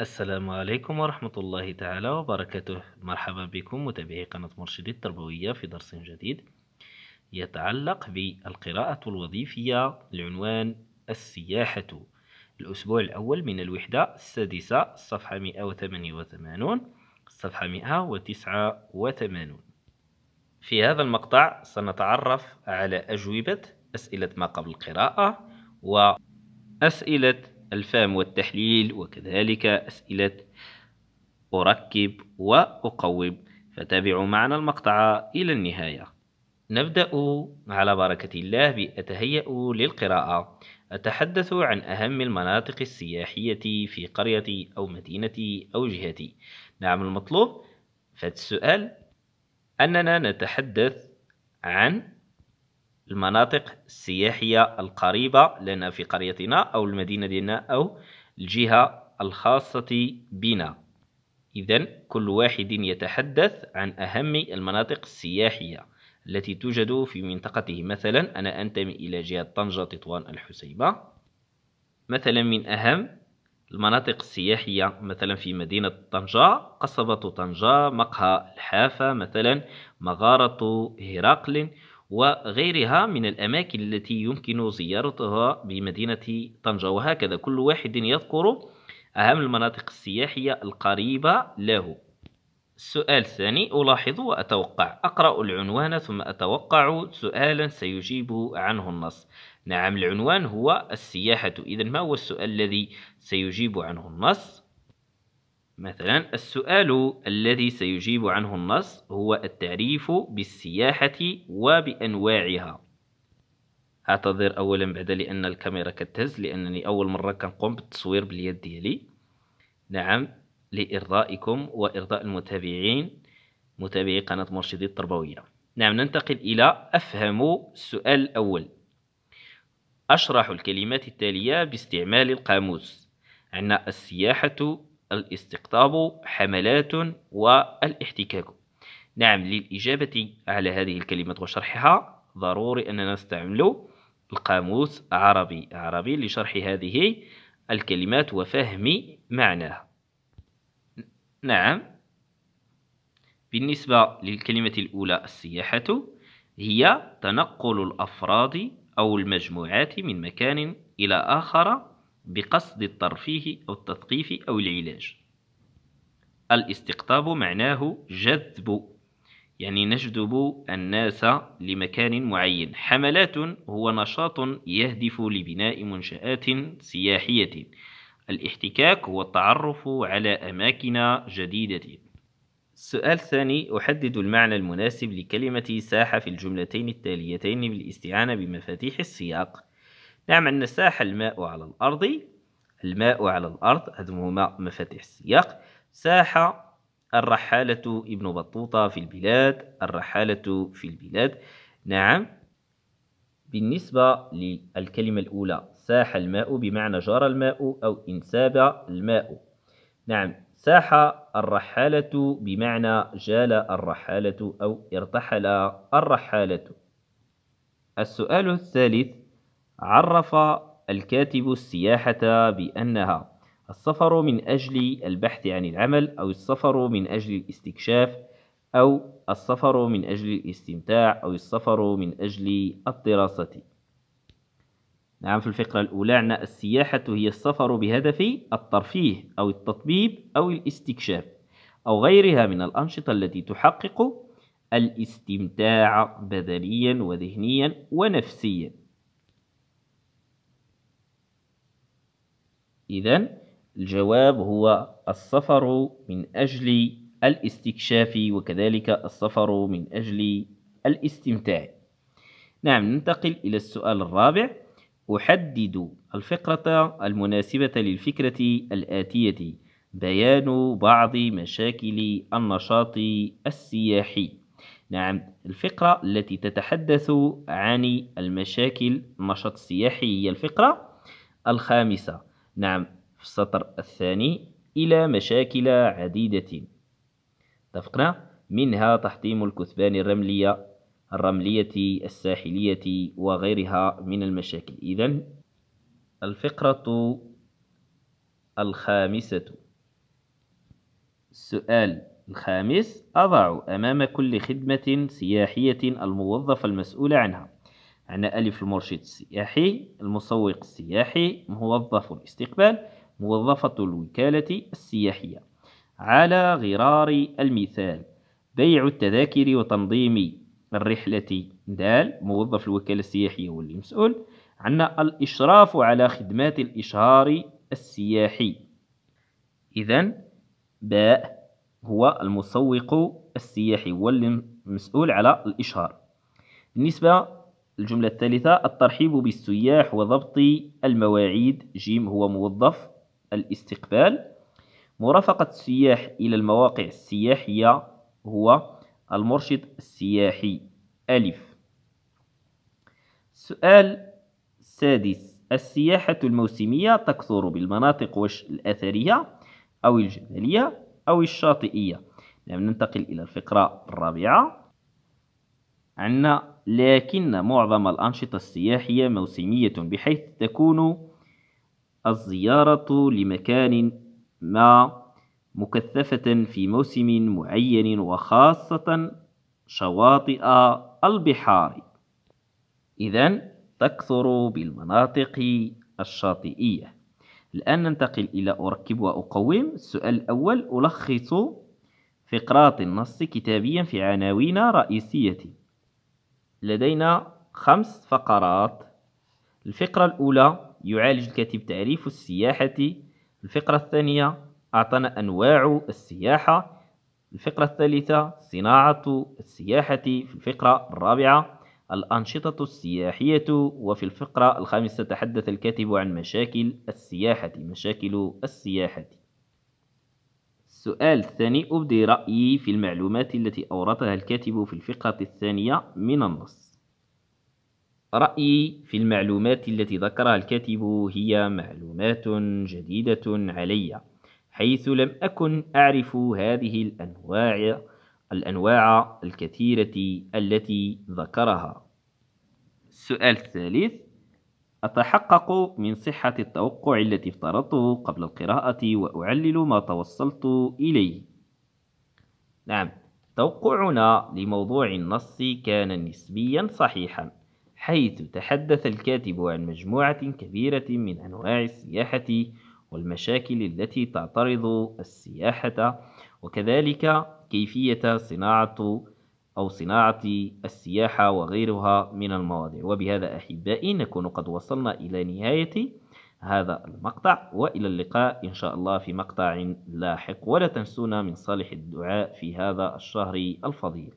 السلام عليكم ورحمة الله تعالى وبركاته. مرحبا بكم متابعي قناة مرشدي التربوية في درس جديد يتعلق بالقراءة الوظيفية لعنوان السياحة. الأسبوع الأول من الوحدة السادسة الصفحة 188 الصفحة 189 في هذا المقطع سنتعرف على أجوبة أسئلة ما قبل القراءة وأسئلة الفهم والتحليل وكذلك أسئلة أركب وأقوم. فتابعوا معنا المقطع إلى النهاية. نبدأ على بركة الله بأتهيأ للقراءة. أتحدث عن أهم المناطق السياحية في قريتي أو مدينتي أو جهتي نعم المطلوب. فالسؤال أننا نتحدث عن المناطق السياحية القريبة لنا في قريتنا أو المدينة ديالنا أو الجهة الخاصة بنا. إذا كل واحد يتحدث عن أهم المناطق السياحية التي توجد في منطقته. مثلا أنا أنتمي إلى جهة طنجة تطوان الحسيبة. مثلا من أهم المناطق السياحية مثلا في مدينة طنجة قصبة طنجة مقهى الحافة مثلا مغارة هرقل. وغيرها من الأماكن التي يمكن زيارتها بمدينة طنجة. وهكذا كل واحد يذكر أهم المناطق السياحية القريبة له. السؤال الثاني ألاحظ وأتوقع. أقرأ العنوان ثم أتوقع سؤالا سيجيب عنه النص. نعم العنوان هو السياحة. إذا ما هو السؤال الذي سيجيب عنه النص؟ مثلا السؤال الذي سيجيب عنه النص هو التعريف بالسياحة وبأنواعها. أعتذر أولا بعد لأن الكاميرا كتهز لأنني أول مرة كنقوم بالتصوير باليد ديالي. نعم لإرضائكم وإرضاء المتابعين متابعي قناة مرشدي التربوية. نعم ننتقل إلى أفهم السؤال الأول. أشرح الكلمات التالية باستعمال القاموس. عندنا السياحة الاستقطاب حملات والاحتكاك. نعم للإجابة على هذه الكلمات وشرحها ضروري أننا نستعمل القاموس عربي عربي لشرح هذه الكلمات وفهم معناها. نعم. بالنسبة للكلمة الأولى السياحة هي تنقل الأفراد أو المجموعات من مكان إلى آخر بقصد الترفيه أو التثقيف أو العلاج. الاستقطاب معناه جذب يعني نجذب الناس لمكان معين. حملات هو نشاط يهدف لبناء منشآت سياحية. الاحتكاك هو التعرف على أماكن جديدة. السؤال الثاني أحدد المعنى المناسب لكلمة ساحة في الجملتين التاليتين بالاستعانة بمفاتيح السياق. نعم أن ساح الماء على الأرض. الماء على الأرض هذا مفاتيح السياق. ساح الرحالة ابن بطوطة في البلاد الرحالة في البلاد. نعم. بالنسبة للكلمة الأولى ساح الماء بمعنى جار الماء أو انساب الماء. نعم ساح الرحالة بمعنى جال الرحالة أو ارتحل الرحالة. السؤال الثالث عرف الكاتب السياحة بأنها السفر من أجل البحث عن العمل أو السفر من أجل الاستكشاف أو السفر من أجل الاستمتاع أو السفر من أجل الدراسة. نعم في الفقرة الأولى عندنا السياحة هي السفر بهدف الترفيه أو التطبيب أو الاستكشاف أو غيرها من الأنشطة التي تحقق الاستمتاع بدنيا وذهنيا ونفسيا. إذا الجواب هو السفر من أجل الاستكشاف وكذلك السفر من أجل الاستمتاع. نعم ننتقل إلى السؤال الرابع. أحدد الفقرة المناسبة للفكرة الآتية. بيان بعض مشاكل النشاط السياحي. نعم الفقرة التي تتحدث عن المشاكل النشاط السياحي هي الفقرة الخامسة. نعم في السطر الثاني إلى مشاكل عديدة. اتفقنا؟ منها تحطيم الكثبان الرملية الرملية الساحلية وغيرها من المشاكل. إذن الفقرة الخامسة. السؤال الخامس أضع أمام كل خدمة سياحية الموظف المسؤول عنها. عندنا ألف المرشد السياحي المسوق السياحي موظف الاستقبال موظفة الوكالة السياحية. على غرار المثال بيع التذاكر وتنظيم الرحلة. دال موظف الوكالة السياحية هو اللي مسؤول عندنا الإشراف على خدمات الإشهار السياحي. إذا باء هو المسوق السياحي هو المسؤول على الإشهار. بالنسبة للجملة الثالثة الترحيب بالسياح وضبط المواعيد. جيم هو موظف الاستقبال. مرافقة السياح إلى المواقع السياحية هو المرشد السياحي. ألف. السؤال السادس السياحة الموسمية تكثر بالمناطق الأثرية أو الجبلية أو الشاطئية. نعم ننتقل إلى الفقرة الرابعة. عندنا لكن معظم الأنشطة السياحية موسمية بحيث تكون الزيارة لمكان ما مكثفة في موسم معين وخاصة شواطئ البحار. إذا تكثر بالمناطق الشاطئية. الآن ننتقل إلى أركب وأقوم. السؤال الأول ألخص فقرات النص كتابيا في عناوين رئيسية. لدينا خمس فقرات. الفقرة الأولى يعالج الكاتب تعريف السياحة. الفقرة الثانية أعطانا أنواع السياحة. الفقرة الثالثة صناعة السياحة في الفقرة الرابعة الأنشطة السياحية. وفي الفقرة الخامسة تحدث الكاتب عن مشاكل السياحة مشاكل السياحة. السؤال الثاني أبدي رأيي في المعلومات التي أوردها الكاتب في الفقرة الثانية من النص. رأيي في المعلومات التي ذكرها الكاتب هي معلومات جديدة علي حيث لم أكن أعرف هذه الأنواع الأنواع الكثيرة التي ذكرها. السؤال الثالث أتحقق من صحة التوقع التي افترضته قبل القراءة وأعلل ما توصلت إليه. نعم توقعنا لموضوع النص كان نسبيا صحيحا حيث تحدث الكاتب عن مجموعة كبيرة من أنواع السياحة والمشاكل التي تعترض السياحة وكذلك كيفية صناعة أو صناعة السياحة وغيرها من المواضيع. وبهذا أحبائي نكون قد وصلنا إلى نهاية هذا المقطع وإلى اللقاء إن شاء الله في مقطع لاحق. ولا تنسونا من صالح الدعاء في هذا الشهر الفضيل.